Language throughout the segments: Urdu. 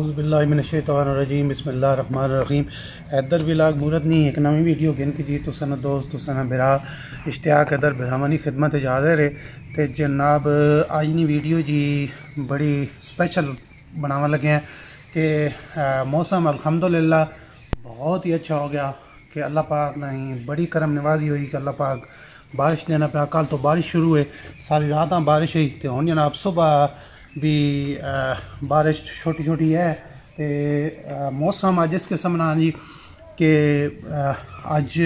اعوذ باللہ من الشیطان الرجیم، بسم اللہ الرحمن الرحیم۔ ایدر ولاگ مورت نہیں ایک نوی ویڈیو گن کی جی تو سن دوست، تو سن برا، اشتیاق ادر برامانی خدمت اجازت رہے تے جناب، آج نی ویڈیو جی بڑی سپیشل بناوا لگے ہیں کہ موسم الحمدللہ بہت ہی اچھا ہو گیا کہ اللہ پاک نے بڑی کرم نوازی ہوئی کہ اللہ پاک بارش دینا پیا۔ کل تو بارش شروع ہوئے ساری راتاں بارش ہوئی۔ تے ہوں جناب صبح بھی بارش چھوٹی چھوٹی ہے، تے موسم اج اس قسم نہ جی کہ اج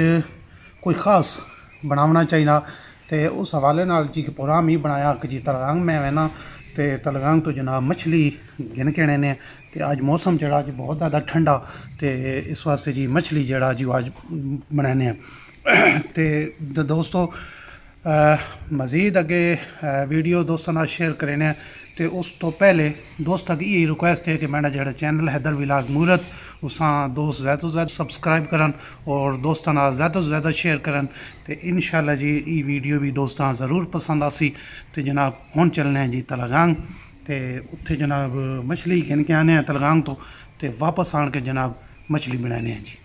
کوئی خاص بناونا چاہیے تے، اس حوالے نال جی کہ پروگرام ہی بنایا کہ جی تلگانگ میں ہے نا، تے تلگانگ تو جناب مچھلی گن کے نے۔ کہ اج موسم جڑا جی بہت زیادہ ٹھنڈا، تے اس واسطے جی مچھلی جڑا جی اج بنانے ہیں تے، دوستو مزید اگے ویڈیو دوستوں شیئر کرنے تے اس تو پہلے دوست کی یہ ریکویسٹ ہے کہ میرا جڑا چینل حیدر ولاگ مورت اساں دوست زیادہ تو زیادہ سبسکرائب کرن اور دوستوں زیادہ تو زیادہ شیئر کرن تے انشاءاللہ جی یہ ویڈیو بھی دوستاں ضرور پسند آسی تے جناب ہون چلنے ہیں جی تلگانگ تے اتھے جناب مچھلی گھن کے آنے ہیں تلگانگ تو تے واپس آن کے جناب مچھلی بنانے ہیں جی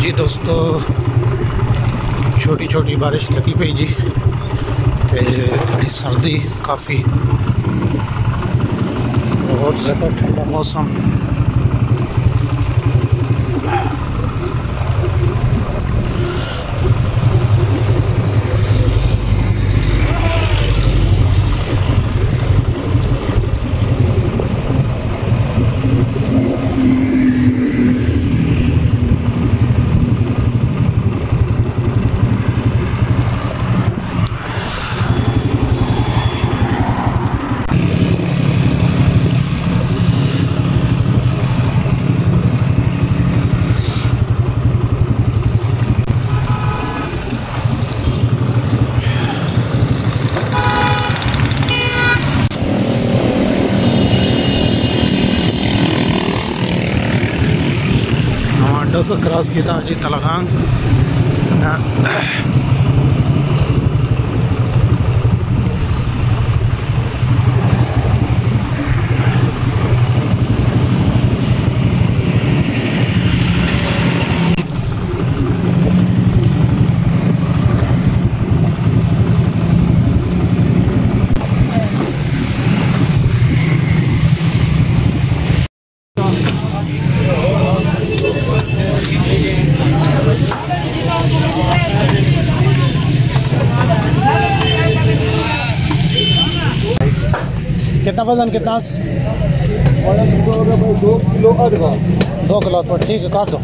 جی دوستو چھوٹی چھوٹی بارش لگی پئی جی۔ سردی کافی بہت زیادہ ٹھنڈا موسم۔ دس کراس کیتا جی تلغان وزن کتنا دو کلو دو کلو پر ٹھیک ہے کاٹ دو۔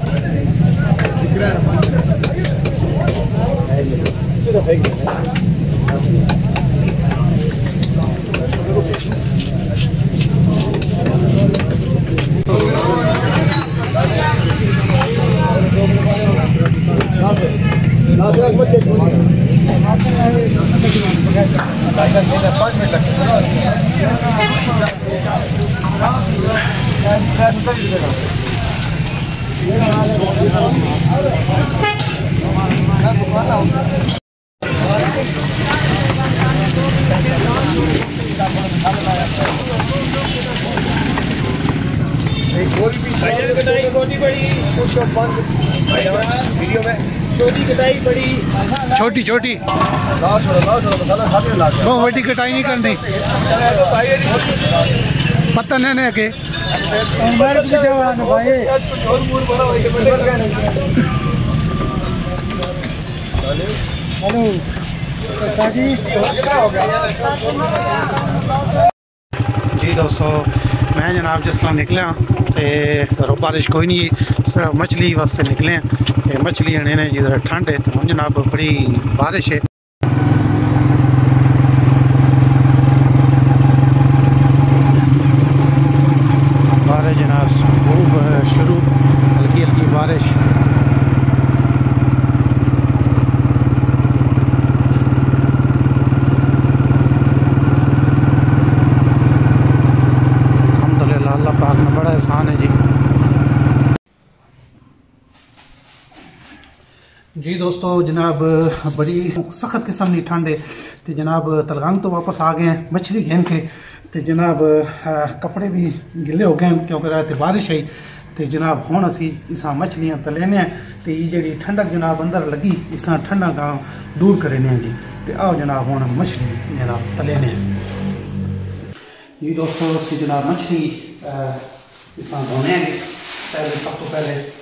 پانچ منٹ چھوٹی چھوٹی۔ وہ وڈی کٹائی نہیں کرنی پتہ لینے کے جی دوستو میں جناب جس طرح نکلیا ہاں، تے بارش کوئی نہیں صرف مچھلی واسطے نکلے ہیں مچھلی آنے نے جی ٹھنڈ ہے تو جناب بڑی بارش ہے بارش جناب خوب شروع ہلکی ہلکی بارش الحمدللہ اللہ پاک میں بڑا احسان ہے جی دوستو، جناب، بڑی سخت قسم کی ٹھنڈ ہے۔ تو جناب تلگانگ تو واپس آ گئے ہیں، مچھلی گھن کے۔ تو جناب کپڑے بھی گلے ہو گئے ہیں کیونکہ رات بارش آئی تو جناب ہوں اسی اس مچھلیاں تلینے ہیں۔ تو یہ جڑی ٹھنڈک جناب اندر لگی اس ٹھنڈک دور کرنے ہیں جی۔ تو آؤ جناب ہوں مچھلی جناب تلینے ہیں۔ یہ دوستو، اسی جناب مچھلی اس دونے ہیں جی۔ پہلے سب تو پہلے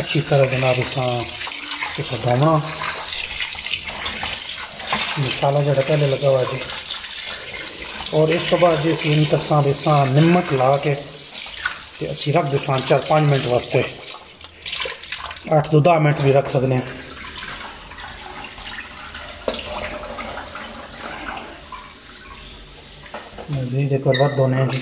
اچھی طرح جناب اساں دھونا۔ مسالہ جڑا پہلے لگا ہوا جی۔ اور اس کے بعد جی یعنی اس منتخب اساں نمک لا کے ਤੇ ਅਸੀਂ ਰੱਖ ਦੇਸਾਂ ਚਾਰ 5 ਮਿੰਟ ਵਾਸਤੇ 8 ਤੋਂ 10 ਮਿੰਟ ਵੀ ਰੱਖ ਸਕਦੇ ਹਾਂ ਮਜ਼ੀਦ ਇੱਕ ਵਾਰ ਵੱਧ ਦੋਨੇ ਜੀ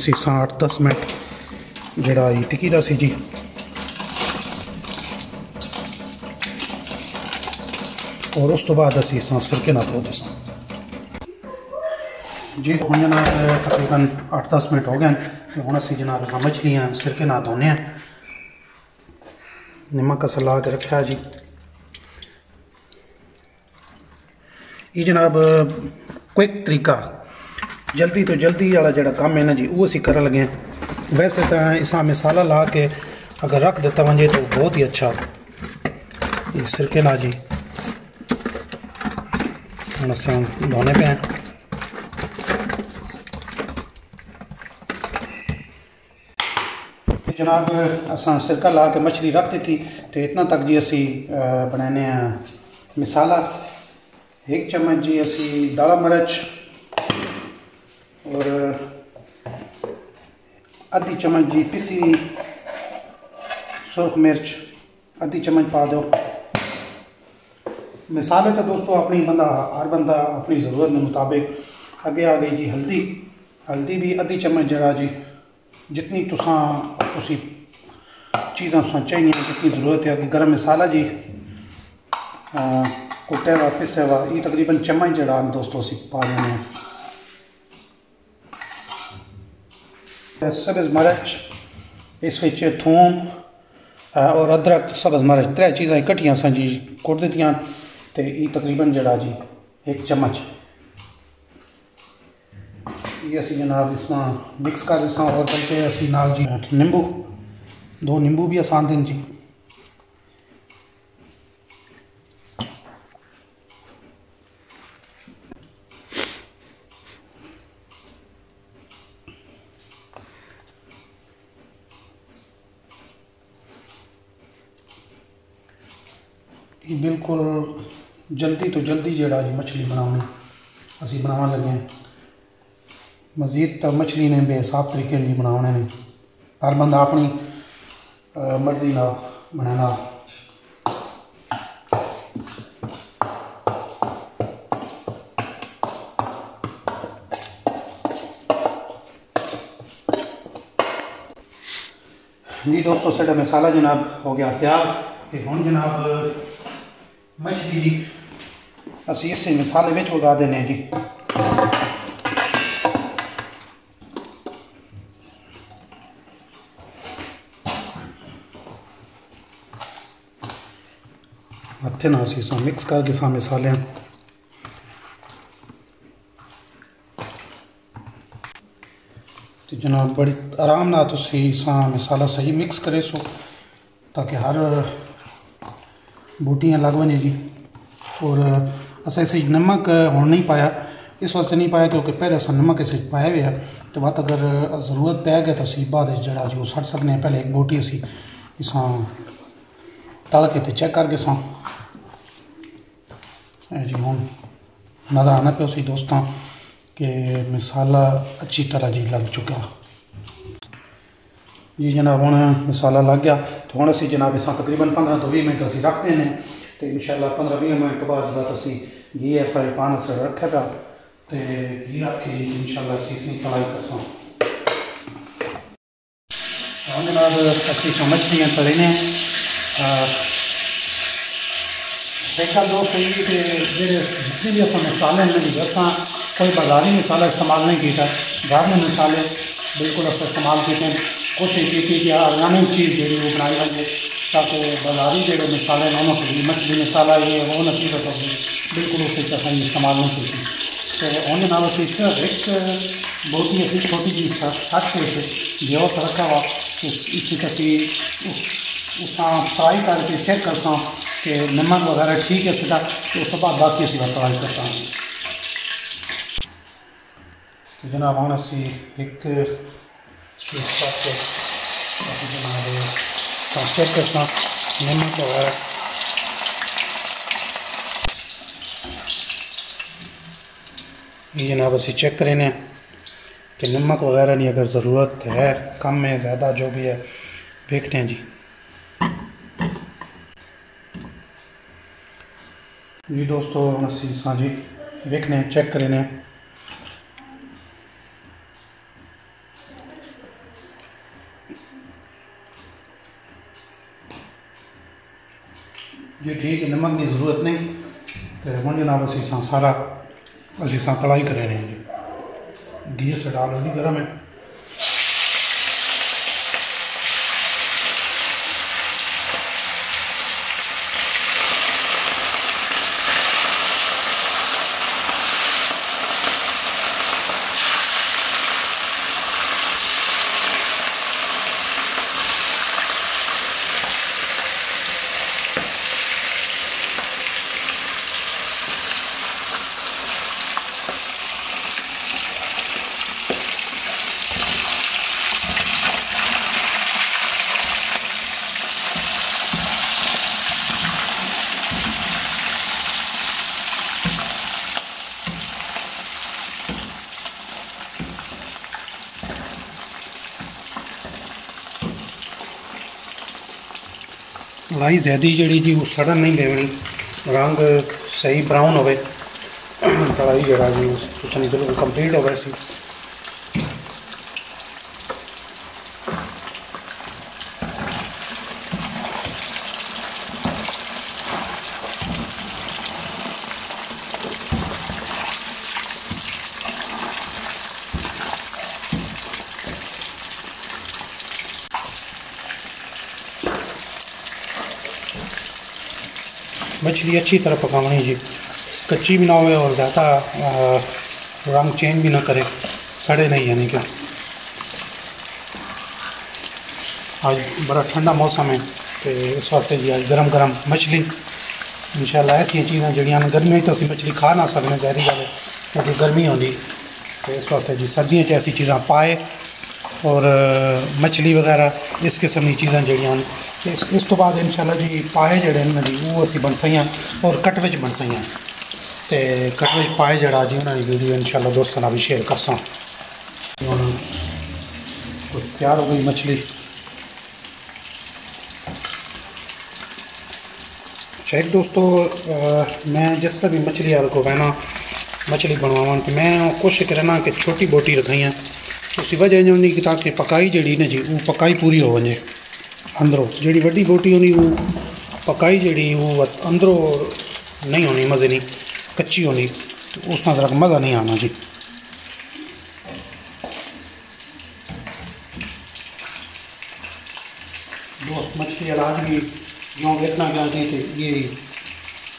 ਸਾਂ 8-10 ਮਿੰਟ ਜਿਹੜਾ ਇਹ ਟਿੱਕੀ ਦਾ ਸੀ ਜੀ ਔਰ ਉਸ ਤੋਂ ਬਾਅਦ ਅਸੀਂ ਸਾਂ ਸਿਰਕੇ ਨਾਲ ਧੋ ਦੇਸਾਂ ਜੀ ਹੁਣ ਜਨਾਬ ਤਕਰੀਬਨ 8-10 ਮਿੰਟ ਹੋ ਗਏ ਹਨ ਤੇ ਹੁਣ ਅਸੀਂ ਜਨਾਬ ਸਾਂ ਮਛਲੀਆਂ ਸਿਰਕੇ ਨਾਲ ਧੋਨੇ ਆ ਨਮਕ ਅਸਰ ਲਾ ਕੇ ਰੱਖਿਆ ਜੀ ਇਹ ਜਨਾਬ ਕੁਇਕ ਤਰੀਕਾ ਜਲਦੀ ਤੋਂ ਜਲਦੀ ਵਾਲਾ ਜਿਹੜਾ ਕੰਮ ਹੈ ਨਾ ਜੀ ਉਹ ਅਸੀਂ ਕਰਨ ਲੱਗੇ ਹਾਂ ਵੈਸੇ ਤਾਂ ਇਸਾਂ ਮਸਾਲਾ ਲਾ ਕੇ ਅਗਰ ਰੱਖ ਦਿੱਤਾ ਵੰਜੇ ਤਾਂ ਬਹੁਤ ਹੀ ਅੱਛਾ ਇਹ ਸਿਰਕੇ ਨਾਲ ਜੀ ਹੁਣ ਅਸੀਂ ਧੋਣੇ ਪਏ ਜਨਾਬ ਅਸਾਂ ਸਿਰਕਾ ਲਾ ਕੇ ਮਛਲੀ ਰੱਖ ਦਿੱਤੀ ਤੇ ਇਤਨਾ ਤੱਕ ਜੀ ਅਸੀਂ ਅਹ, ਬਣਾਉਣੇ ਆ ਮਸਾਲਾ ਇੱਕ ਚਮਚ ਜੀ ਅਸੀਂ ਦਾਲਾ اور آدھی چمچ جی پسی ہوئی سرخ مرچ ادھی چمچ پا دو۔ مثالے تو دوستو، اپنی بندہ، ہر بندہ اپنی ضرورت مطابق اگے آ گئی جی ہلدی۔ ہلدی بھی ادھی چمچ جڑا جی جتنی تساں تسی چیزاں تساں چاہیے جتنی ضرورت ہے گرم مسالہ جی کٹے وا، پسے وا، یہ تقریباً چمچ جڑا دوستو اسی پا رہے ہیں سبز مرچ، اس تھوم اور ادرک سبز مرچ تر چیزاں کٹیاں سن جی کٹ دیتیاں تے یہ تقریباً جڑا جی ایک چمچ۔ یہ اسی جناب اس میں مکس کر دساں اور بلکہ اسی نال جی نمبو دو نمبو بھی آسان دین جی۔ ਬਿਲਕੁਲ ਜਲਦੀ ਤੋਂ ਜਲਦੀ ਜਿਹੜਾ ਜੀ ਮੱਛਲੀ ਬਣਾਉਣੀ ਅਸੀਂ ਬਣਾਉਣ ਲੱਗੇ ਹਾਂ ਮਜ਼ੀਦ ਤਾਂ ਮੱਛਲੀ ਨੇ ਬੇਸਾਬ ਤਰੀਕੇ ਨਾਲ ਬਣਾਉਣੇ ਨੇ ਹਰ ਬੰਦਾ ਆਪਣੀ ਅ, ਮਰਜ਼ੀ ਨਾਲ ਬਣਾਣਾ جی دوستو ساڈا مسالہ جناب ہو گیا تیار تے ہن جناب مچھلی جی اسی اس مسالے وچ اگا دینے جی ہتھے نال اسی سا مکس کر کے سا مسالے تو جناب بڑی آرام نہ تسی سا مسالہ صحیح مکس کرے سو تاکہ ہر بوٹیاں لگ بنے جی اور اسے نمک ہون نہیں پایا اس واسطے نہیں پایا کیونکہ پہلے اسا نمک اسے پایا ہوئے ہیں تو بات اگر ضرورت پہ گیا تو اسی بعد جڑا جو سٹ سکنے پہلے ایک بوٹی اسی اساں تل کے تے چیک کر کے ساں اے جی ہوں نظر آنا پہ اسی دوستاں کہ مسالہ اچھی طرح جناب ہوں مسالہ لگ گیا تو ہوں اسی جناب اساں تقریباً پندرہ تو بھی منٹ اسی رکھ دینے تو انشاءاللہ پندرہ بھی منٹ بعد جب اسی گھی ہے فرائی پان سے رکھے پا تو گھی رکھ کے انشاءاللہ اسی اس نے تلائی کرساں ہوں جناب اسی سمجھ نہیں ہیں تلینے ایک گل دوست ہوئی کہ جڑے جتنے بھی اصل مسالے ہیں جی کوئی بازاری مسالہ استعمال نہیں کیتا گھر میں مسالے بالکل اصل استعمال کیتے ہیں کوشش کی تھی کہ آرگینک چیز جی وہ بنائی لگے تاکہ بازاری جڑے مسالے نہ ہوتی مچھلی مسالہ یہ وہ نہ چیز ہوتی بالکل اس سے استعمال نہیں کی تو انہیں نال اسی ایک بہت ہی اسی چھوٹی جی ہٹ کے جو رکھا ہوا اسی کسی اس فرائی کر کے چیک کرساں کہ نمک وغیرہ ٹھیک ہے، سیدھا، تو اس بعد باقی اسی فرائی کرتا ہوں۔ تو جناب ہوں اسی ایک جناب چیک کرتا نمک وغیرہ یہ جناب اسی چیک کریں کہ نمک وغیرہ نہیں اگر ضرورت ہے کم ہے زیادہ جو بھی ہے دیکھتے ہیں جی جی دوستو اسی ساں جی ویکھنے چیک کرنے جی کی ضرورت نہیں۔ تو ہوں جناب اسی سارا اسی ساں کڑائی کرے جی۔ گیس ڈال ہوئی گرم ہے۔ لائی زیادی جڑی جی وہ سڑن نہیں دیونی رنگ صحیح براؤن ہوئے کڑائی جڑا جی اس نے بالکل کمپلیٹ ہوئے مچھلی اچھی طرح پکاونی جی۔ کچی بھی نہ ہوئے اور زیادہ رنگ چینج بھی نہ کرے۔ سڑے نہیں یعنی کہ۔ آج بڑا ٹھنڈا موسم ہے تو اس واسطے جی آج گرم گرم مچھلی۔ انشاءاللہ ایسی چیزیں جڑیاں گرمی تو اسی مچھلی کھا نہ سکنے ظاہری گل کیونکہ گرمی ہوتی تو اس واسطے جی سردیاں ایسی چیزاں پائے اور مچھلی وغیرہ، اس قسم کی چیزیں چیزاں اس تو بعد انشاءاللہ جی پائے جڑے ہیں جی وہ اسی بن سکیں اور کٹ وچ بن سکیں تے کٹ وچ پائے جڑا جی انہوں نے ویڈیو انشاءاللہ دوستوں بھی شیئر کر ساں تیار ہو گئی مچھلی شاید دوستو میں جس طرح بھی مچھلی والے کو کہنا مچھلی بنواواں کہ میں کوشش کرنا کہ چھوٹی بوٹی رکھائی ہیں اس کی وجہ یہ کہ تاکہ پکائی جڑی نا جی وہ پکائی پوری ہو وجے ਅੰਦਰੋਂ ਜਿਹੜੀ ਵੱਡੀ بوٹی ہونی وہ پکائی ਜਿਹੜੀ وہ ਅੰਦਰੋਂ نہیں ہونی مزے نہیں ਕੱਚੀ ہونی اس نظر ਤੱਕ مزہ نہیں آنا جی دوست مچھلی علاج بھی یوں اتنا جانتے تھے یہ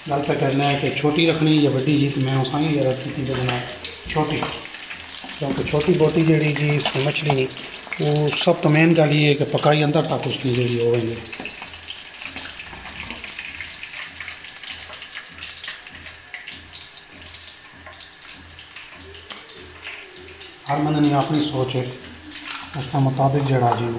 لگتا کرنا ہے کہ چھوٹی رکھنی یا بڑی جی تو میں اس کی غلط تھی بنا چھوٹی کیونکہ چھوٹی بوٹی جڑی جی اس کی مچھلی نہیں وہ سب تو مین گال یہ ہے کہ پکائی اندر تک اس کی جڑی ہوئیں ہر منہ اپنی سوچ ہے، اس کے مطابق جڑا جی۔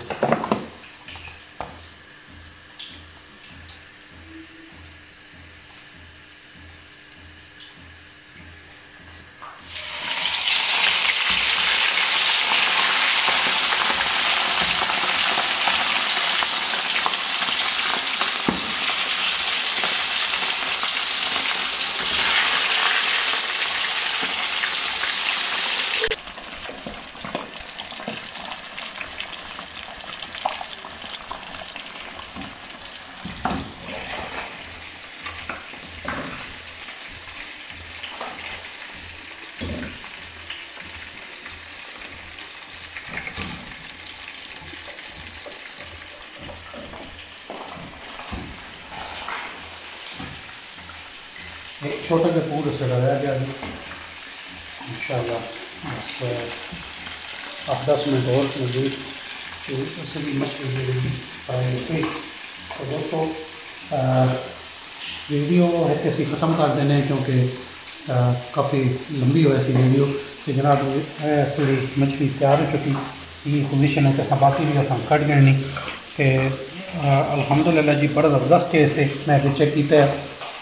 چھوٹا سا پور اس سے لگایا گیا ابھی ان شاء اللہ بس آٹھ دس منٹ اور مزید تو اس سے بھی مچھلی جو ہے تو دوستو ویڈیو ہے کسی ختم کر دینے کیونکہ کافی لمبی ہو ایسی ویڈیو کہ جناب ایسی مچھلی تیار ہو چکی۔ یہ پوزیشن ہے کہ باقی بھی اصل کٹ گئے نہیں کہ الحمدللہ جی بڑا زبردست ٹیسٹ ہے۔ میں چیک کیتا ہے۔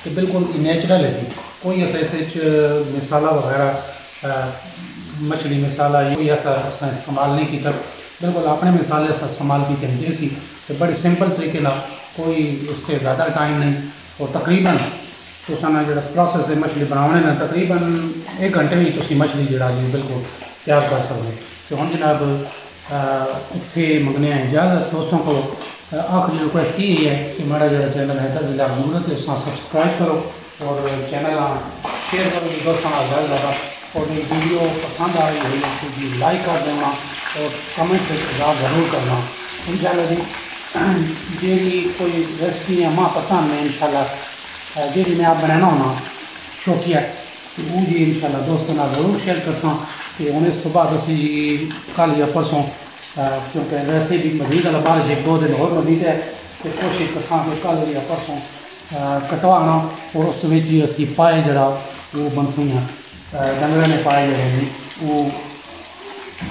کہ بالکل نیچرل ہے جی۔ کوئی ایسا ایسے مسالہ وغیرہ مچھلی مسالہ کوئی ایسا استعمال نہیں کیتا۔ بالکل اپنے مسالے سے استعمال کی چاہیے سی کہ بڑی سمپل طریقے نہ کوئی اس سے زیادہ ٹائم نہیں۔ اور تقریباً تو سنا جڑا پروسیس ہے مچھلی بنانے نا تقریباً ایک گھنٹے میں تھی مچھلی جڑا جی بالکل تیار کر سکتے تو ہم جناب اتنے منگنے ہیں اجازت۔ دوستوں کو آخری ریکویسٹ یہ ہے کہ میرا جڑا چینل ہے تھا ضلع مورت ہے اس کا سبسکرائب کرو اور چینل شیئر کرو جی دوستوں کا زیادہ زیادہ اور یہ ویڈیو پسند آ رہی ہے تو جی لائک کر دینا اور کمنٹ سے اظہار ضرور کرنا ان شاء اللہ جی جی کوئی ریسپی ہے ماں پسند ہے ان شاء اللہ جی میں آپ بنانا ہونا شوقیہ تو وہ جی ان شاء اللہ دوستوں ضرور شیئر کرساں کہ ہوں اس تو بعد اسی جی کل یا پرسوں کیونکہ ویسے بھی مزید والا بارش ایک دو دن اور مزید ہے کہ کوشش کرساں کہ کل یا پرسوں کٹوانا اور اس میں جی اسی پائے جڑا وہ بن ہیں ڈنگر نے پائے جڑے ہیں وہ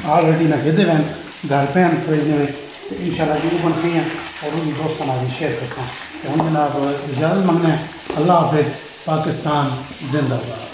آلریڈی نہ گدے ہیں گھر پہ ہیں فریج میں ان شاء اللہ جی وہ بن ہیں اور ان دوستوں نے شیئر کرتا ہوں جناب اجازت منگنے اللہ حافظ پاکستان زندہ باد